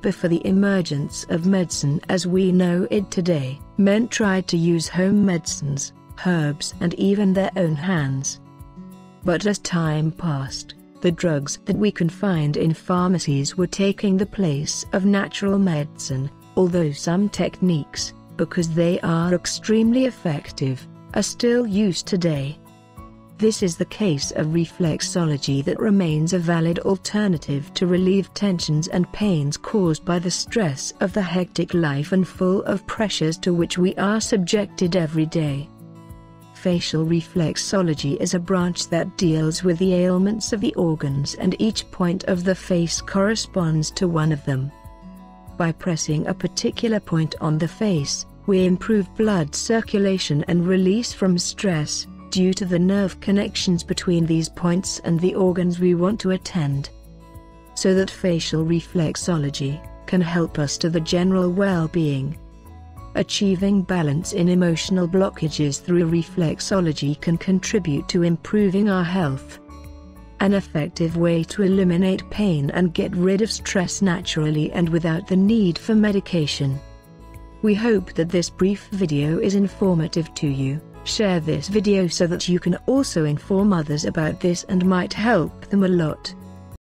Before the emergence of medicine as we know it today, men tried to use home medicines, herbs and even their own hands. But as time passed, the drugs that we can find in pharmacies were taking the place of natural medicine, although some techniques, because they are extremely effective, are still used today. This is the case of reflexology that remains a valid alternative to relieve tensions and pains caused by the stress of the hectic life and full of pressures to which we are subjected every day. Facial reflexology is a branch that deals with the ailments of the organs and each point of the face corresponds to one of them. By pressing a particular point on the face, we improve blood circulation and release from stress, due to the nerve connections between these points and the organs we want to attend. So that facial reflexology can help us to the general well-being. Achieving balance in emotional blockages through reflexology can contribute to improving our health. An effective way to eliminate pain and get rid of stress naturally and without the need for medication. We hope that this brief video is informative to you. Share this video so that you can also inform others about this and might help them a lot.